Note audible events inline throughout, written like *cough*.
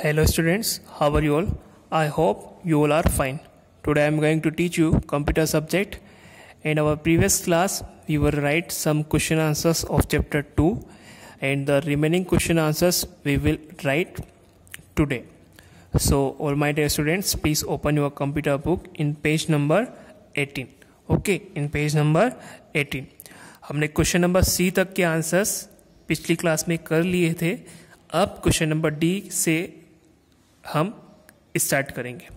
Hello students, how are you all? I hope you all are fine. Today I am going to teach you computer subject. In our previous class, we will write some question answers of chapter 2 and the remaining question answers we will write today. So all my dear students, please open your computer book in page number 18. Okay, in page number 18. हमने question number C तक के answers पिछली class में कर लिए थे अब question number D से हम स्टार्ट करेंगे।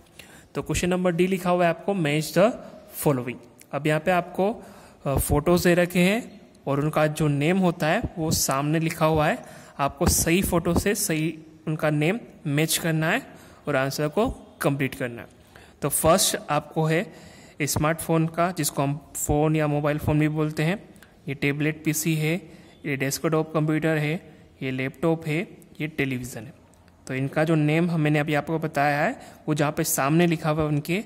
तो क्वेश्चन नंबर डी लिखा हुआ है आपको मैच द फॉलोइंग अब यहाँ पे आपको फ़ोटोज़ दे रखे हैं और उनका जो नेम होता है, वो सामने लिखा हुआ है। आपको सही फ़ोटो से सही उनका नेम मैच करना है और आंसर को कंप्लीट करना है। तो फ़र्स्ट आपको है स्मार्टफ़ोन का, जिसको हम फ़ोन या मोबाइल फ़ोन भी बोलते हैं। ये टेबलेट पीसी है, ये डेस्कटॉप कंप्यूटर है, ये लैपटॉप है, ये टेलीविज़न है। तो इनका जो नेम मैंने अभी आपको बताया है, वो जहाँ पे सामने लिखा हुआ है उनके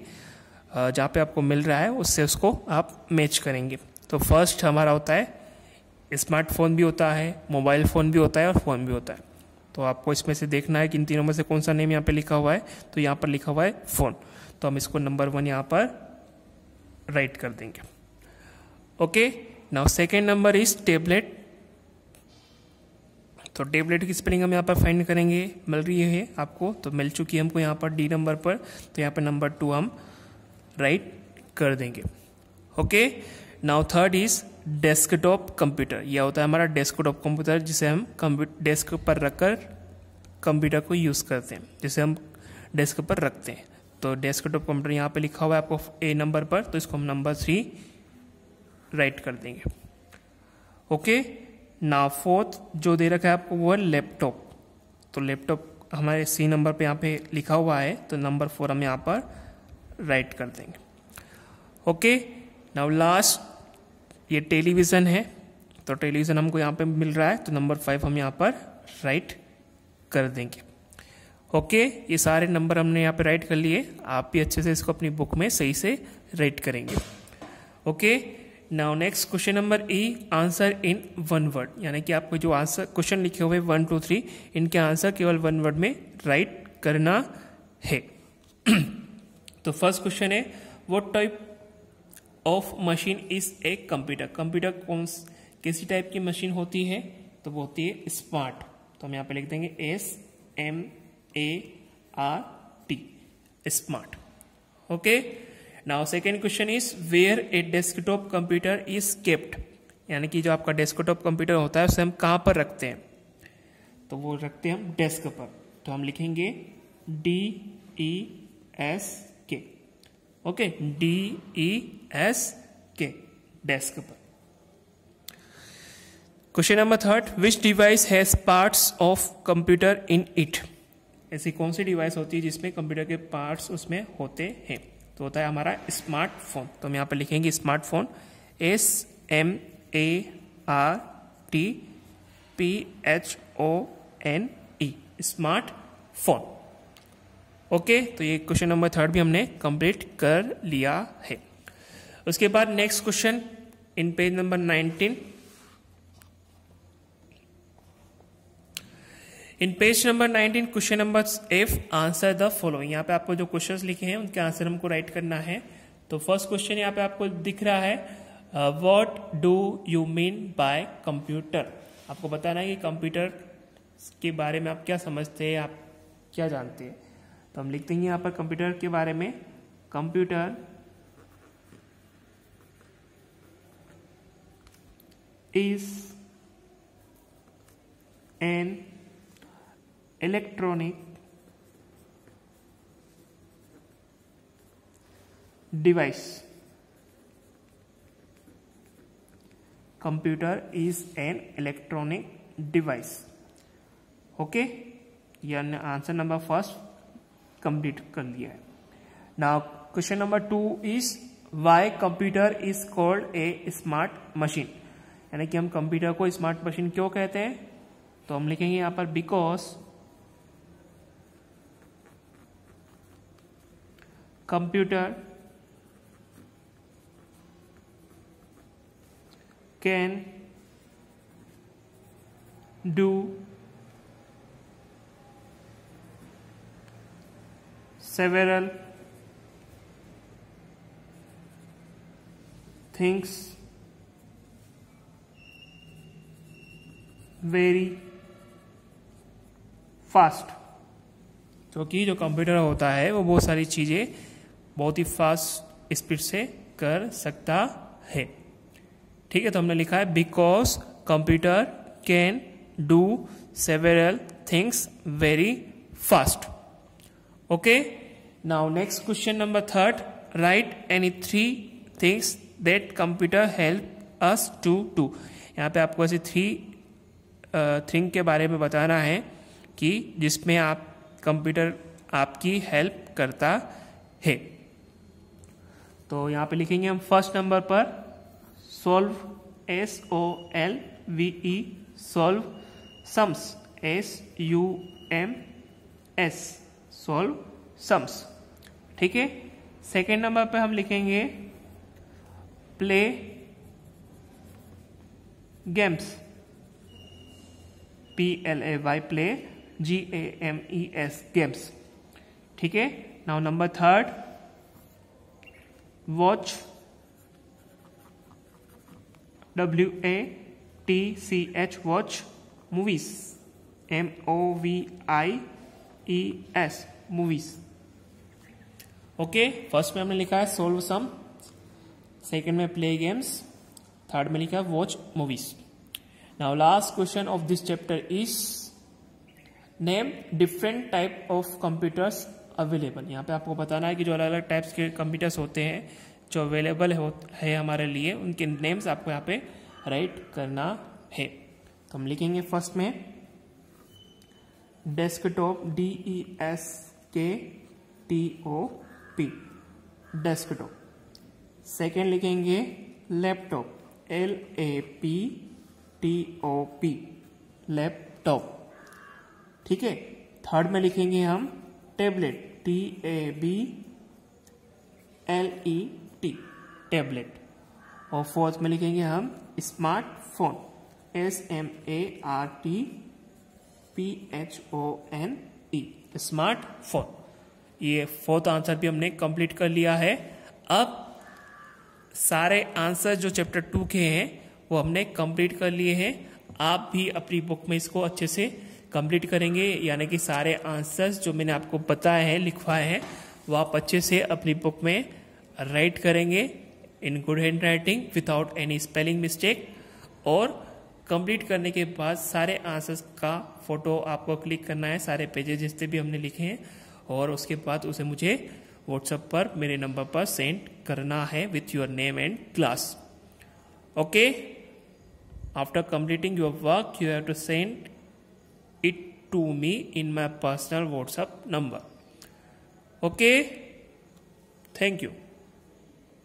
जहाँ पे आपको मिल रहा है, उससे उसको आप मैच करेंगे। तो फ़र्स्ट हमारा होता है स्मार्टफ़ोन भी होता है मोबाइल फ़ोन भी होता है और फ़ोन भी होता है। तो आपको इसमें से देखना है कि इन तीनों में से कौन सा नेम यहाँ पे लिखा हुआ है। तो यहाँ पर लिखा हुआ है फ़ोन तो हम इसको नंबर वन यहाँ पर राइट कर देंगे। Okay now second number is tablet तो टेबलेट की स्पेलिंग हम यहाँ पर फाइंड करेंगे। मिल रही है आपको तो मिल चुकी है हमको यहाँ पर डी नंबर पर। तो यहाँ पर नंबर टू हम राइट कर देंगे। Okay now third is desktop computer यह होता है हमारा डेस्कटॉप कंप्यूटर जिसे हम डेस्क पर रखकर कंप्यूटर को यूज़ करते हैं। जिसे हम डेस्क पर रखते हैं। तो डेस्कटॉप कंप्यूटर यहाँ पे लिखा हुआ है आपको ए नंबर पर तो इसको हम नंबर थ्री राइट कर देंगे। ओके ना फोर्थ जो दे रखा है आपको वो है लैपटॉप। तो लैपटॉप हमारे सी नंबर पे यहाँ पे लिखा हुआ है तो नंबर फोर हम यहाँ पर राइट कर देंगे। ओके, नाउ लास्ट, ये टेलीविज़न है तो टेलीविज़न हमको यहाँ पे मिल रहा है तो नंबर फाइव हम यहाँ पर राइट कर देंगे। ओके, ये सारे नंबर हमने यहाँ पे राइट कर लिए, आप भी अच्छे से इसको अपनी बुक में सही से राइट करेंगे। Okay now next question number E answer in one word यानी कि आपको जो आंसर क्वेश्चन लिखे हुए वन टू थ्री इनके आंसर केवल वन वर्ड में राइट करना है। *clears throat* तो फ़र्स्ट क्वेश्चन है what type of machine is a computer computer कौन किसी टाइप की मशीन होती है? तो वो होती है स्मार्ट तो हम यहाँ पे लिख देंगे S M A R T smart okay now second question is where a desktop computer is kept यानी कि जो आपका डेस्कटॉप कंप्यूटर होता है, उसे हम कहाँ पर रखते हैं? तो वो रखते हैं हम डेस्क पर। तो हम लिखेंगे D E S K okay D E S K desk पर। Question number third which device has parts of computer in it ऐसी कौन सी डिवाइस होती है जिसमें कंप्यूटर के पार्ट्स उसमें होते हैं? तो होता है हमारा स्मार्टफ़ोन तो हम यहाँ पर लिखेंगे smartphone S M A R T P H O N E smartphone okay तो ये क्वेश्चन नंबर थर्ड भी हमने कंप्लीट कर लिया है। उसके बाद next question in page number nineteen in page number 19 question number F answer the following यहाँ पे आपको जो क्वेश्चंस लिखे हैं, उनके आंसर हमको राइट करना है। तो फ़र्स्ट क्वेश्चन यहाँ पे आपको दिख रहा है what do you mean by computer आपको बताना है कि कंप्यूटर के बारे में आप क्या समझते हैं, आप क्या जानते हैं। तो हम लिखते हैं यहाँ पर कंप्यूटर के बारे में। Computer is an electronic device. Computer is an electronic device. Okay answer number first complete कर लिया है. Now question number two is why computer is called a smart machine यानी कि हम कंप्यूटर को स्मार्ट मशीन क्यों कहते हैं? तो हम लिखेंगे यहाँ पर because computer can do several things very fast क्योंकि जो कंप्यूटर होता है वो बहुत सारी चीज़ें बहुत ही फास्ट स्पीड से कर सकता है। ठीक है तो हमने लिखा है because computer can do several things very fast okay now next question number third write any three things that computer help us to to यहाँ पे आपको ऐसे थ्री थिंग के बारे में बताना है कि जिसमें आप कंप्यूटर आपकी हेल्प करता है। तो यहाँ पे लिखेंगे हम फ़र्स्ट नंबर पर solve S O L V E solve sums S U M S solve sums ठीक है? सेकेंड नंबर पे हम लिखेंगे play games P L A Y play G A M E S games ठीक है? Now number third watch W A T C H watch movies M O V I E S movies okay first में हमने लिखा है solve sum second में play games third में लिखा है watch movies now last question of this chapter is name different type of computers available यहाँ पे आपको बताना है कि जो अलग अलग टाइप्स के कंप्यूटर्स होते हैं, जो अवेलेबल है हमारे लिए, उनके नेम्स आपको यहाँ पे राइट करना है। तो हम लिखेंगे फ़र्स्ट में desktop D E S K T O P desktop second लिखेंगे laptop L A P T O P laptop ठीक है? थर्ड में लिखेंगे हम tablet T A B L E T tablet और फोर्थ में लिखेंगे हम smartphone S M A R T P H O N E smartphone ये फोर्थ आंसर भी हमने कंप्लीट कर लिया है. अब सारे आंसर जो चैप्टर टू के हैं, वो हमने कंप्लीट कर लिए हैं. आप भी अपनी बुक में इसको अच्छे से कंप्लीट करेंगे, यानी कि सारे आंसर्स जो मैंने आपको बताए हैं, लिखवाए हैं, वो आप अच्छे से अपनी बुक में राइट करेंगे in good handwriting without any spelling mistake और कंप्लीट करने के बाद सारे आंसर्स का फ़ोटो आपको क्लिक करना है, सारे पेजेस जितने भी हमने लिखे हैं और उसके बाद उसे मुझे व्हाट्सएप पर मेरे नंबर पर सेंड करना है with your name and class okay after completing your work you have to send it to me in my personal WhatsApp number. Okay. Thank you.